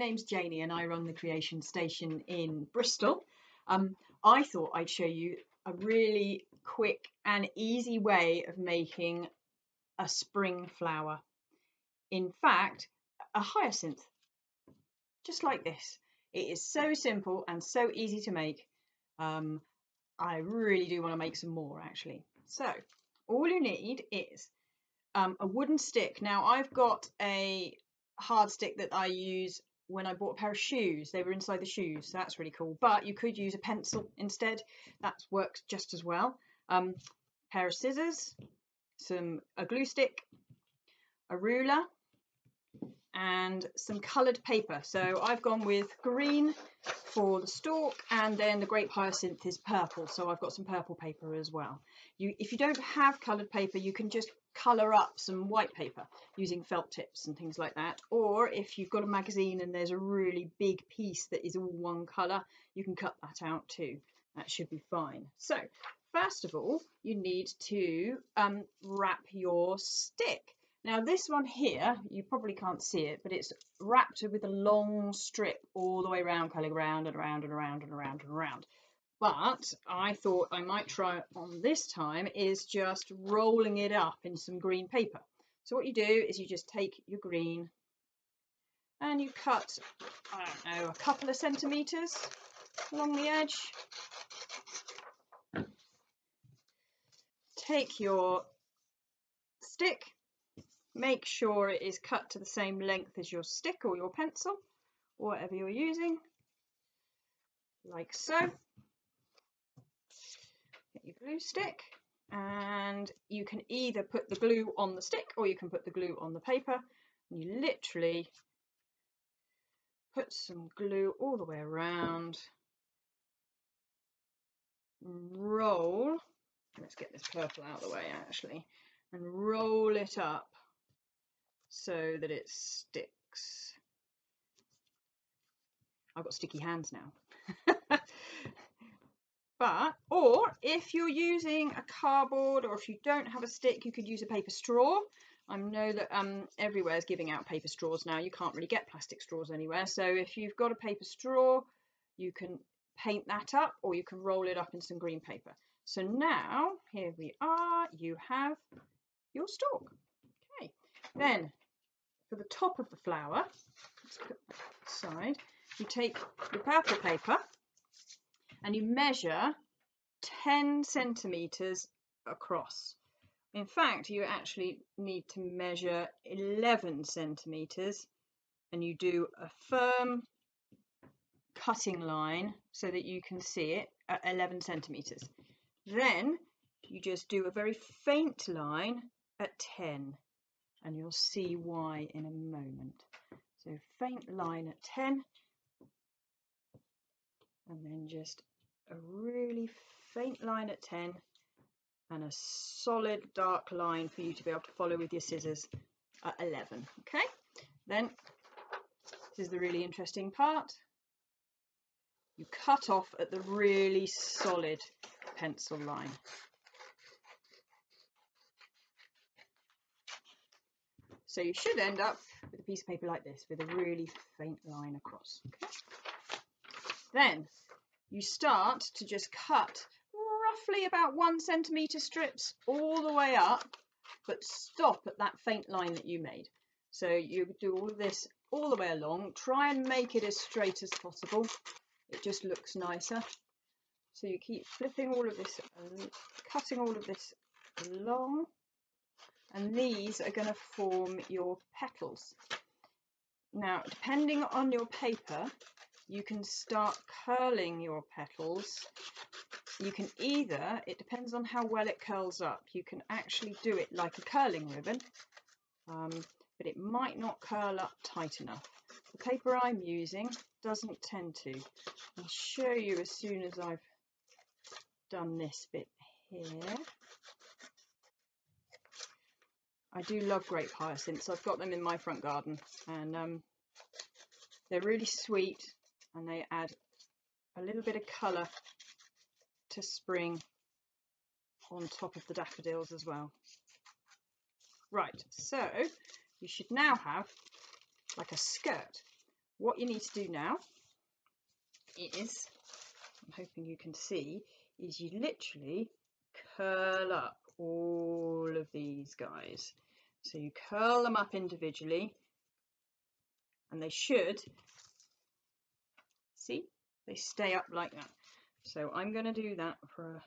Name's Janie and I run the Creation Station in Bristol. Um, I thought I'd show you a really quick and easy way of making a spring flower. In fact, a hyacinth, just like this. It is so simple and so easy to make. Um, I really do want to make some more actually. So all you need is um, a wooden stick. Now I've got a hard stick that I use when I bought a pair of shoes. They were inside the shoes, so that's really cool. But you could use a pencil instead. That works just as well. Um, pair of scissors, some a glue stick, a ruler, and some coloured paper. So I've gone with green for the stalk and then the grape hyacinth is purple. So I've got some purple paper as well. You, if you don't have coloured paper, you can just colour up some white paper using felt tips and things like that. Or if you've got a magazine and there's a really big piece that is all one colour, you can cut that out too. That should be fine. So first of all, you need to um, wrap your stick. Now this one here, you probably can't see it, but it's wrapped with a long strip all the way around, going around and around and around and around and around. But I thought I might try on this time is just rolling it up in some green paper. So what you do is you just take your green and you cut, I don't know, a couple of centimetres along the edge. Take your stick, make sure it is cut to the same length as your stick or your pencil, or whatever you're using, like so your glue stick and you can either put the glue on the stick or you can put the glue on the paper. And you literally put some glue all the way around. Roll let's get this purple out of the way actually and roll it up so that it sticks. I've got sticky hands now But, or if you're using a cardboard or if you don't have a stick, you could use a paper straw. I know that um, everywhere is giving out paper straws now. You can't really get plastic straws anywhere. So if you've got a paper straw, you can paint that up or you can roll it up in some green paper. So now, here we are, you have your stalk. Okay, then for the top of the flower, let's put that aside, you take your purple paper and you measure 10 centimeters across. In fact, you actually need to measure 11 centimeters and you do a firm cutting line so that you can see it at 11 centimeters. Then you just do a very faint line at 10 and you'll see why in a moment. So faint line at 10 and then just a really faint line at 10 and a solid dark line for you to be able to follow with your scissors at 11 okay? Then this is the really interesting part. You cut off at the really solid pencil line. So you should end up with a piece of paper like this with a really faint line across okay? then you start to just cut roughly about one centimetre strips all the way up, but stop at that faint line that you made. So you do all of this all the way along, try and make it as straight as possible. It just looks nicer. So you keep flipping all of this, uh, cutting all of this along, and these are going to form your petals. Now, depending on your paper, you can start curling your petals. You can either, it depends on how well it curls up, you can actually do it like a curling ribbon, um, but it might not curl up tight enough. The paper I'm using doesn't tend to. I'll show you as soon as I've done this bit here. I do love grape hyacinths. I've got them in my front garden and um, they're really sweet and they add a little bit of colour to spring on top of the daffodils as well. Right, so you should now have like a skirt. what you need to do now is, I'm hoping you can see, is you literally curl up all of these guys. So you curl them up individually and they should, see, they stay up like that. So I'm going to do that for a,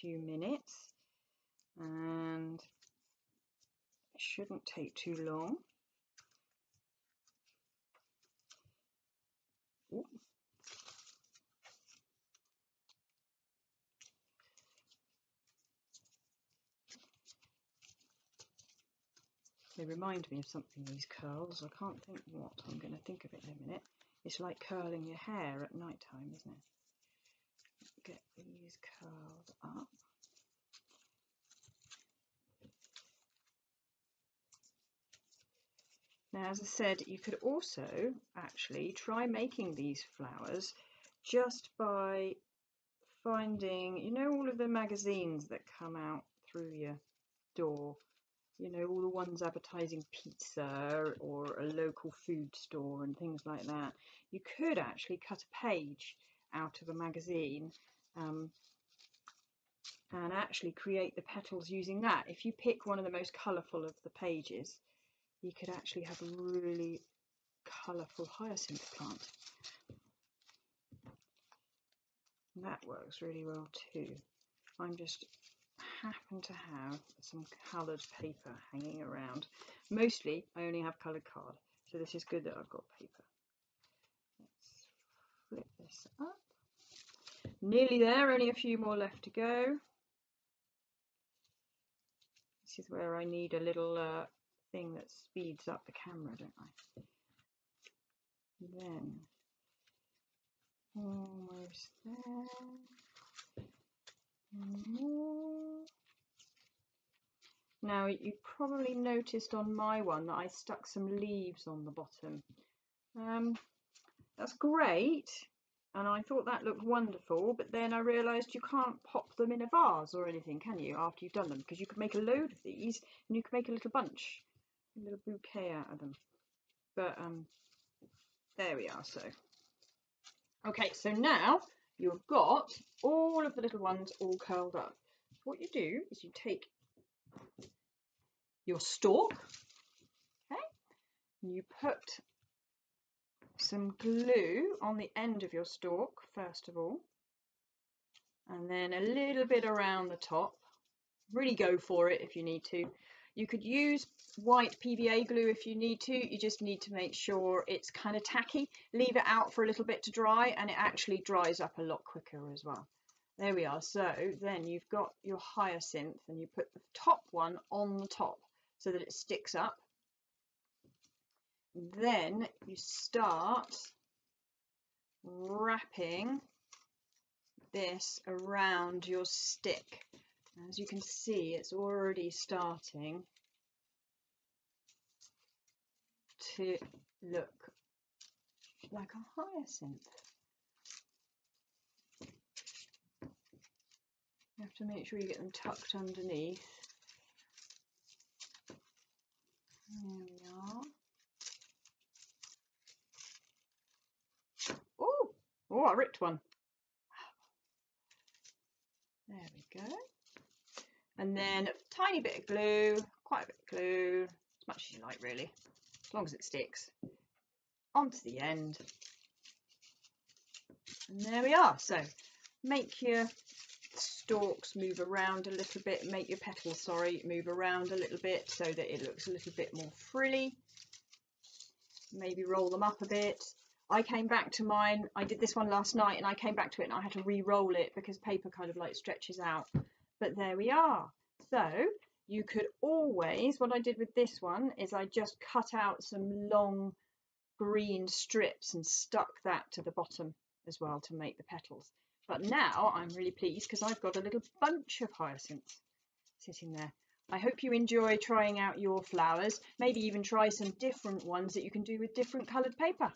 few minutes and it shouldn't take too long. Ooh. They remind me of something, these curls. I can't think what. I'm going to think of it in a minute. It's like curling your hair at night time, isn't it? Get these curled up. Now, as I said, you could also actually try making these flowers just by finding, you know, all of the magazines that come out through your door you know, all the ones advertising pizza or a local food store and things like that. You could actually cut a page out of a magazine um, and actually create the petals using that. If you pick one of the most colourful of the pages, you could actually have a really colourful hyacinth plant. And that works really well too. I'm just happen to have some coloured paper hanging around. Mostly I only have coloured card, so this is good that I've got paper. Let's flip this up. Nearly there, only a few more left to go. This is where I need a little uh, thing that speeds up the camera, don't I? Then, almost there. More. Now you probably noticed on my one that I stuck some leaves on the bottom. Um, that's great and I thought that looked wonderful but then I realised you can't pop them in a vase or anything can you after you've done them? Because you could make a load of these and you could make a little bunch a little bouquet out of them. But um there we are so. Okay so now you've got all of the little ones all curled up. What you do is you take your stalk. Okay, and you put some glue on the end of your stalk first of all, and then a little bit around the top. Really go for it if you need to. You could use white PVA glue if you need to. You just need to make sure it's kind of tacky. Leave it out for a little bit to dry and it actually dries up a lot quicker as well. There we are. So then you've got your hyacinth and you put the top one on the top so that it sticks up. Then you start wrapping this around your stick. As you can see, it's already starting to look like a hyacinth. You have to make sure you get them tucked underneath. There we are. Oh, oh, I ripped one. There we go. And then a tiny bit of glue, quite a bit of glue, as much as you like really, as long as it sticks, onto the end. And there we are. So make your stalks move around a little bit, make your petals, sorry, move around a little bit so that it looks a little bit more frilly. Maybe roll them up a bit. I came back to mine, I did this one last night and I came back to it and I had to re-roll it because paper kind of like stretches out. But there we are. So you could always, what I did with this one is I just cut out some long green strips and stuck that to the bottom as well to make the petals. But now I'm really pleased because I've got a little bunch of hyacinths sitting there. I hope you enjoy trying out your flowers, maybe even try some different ones that you can do with different coloured paper.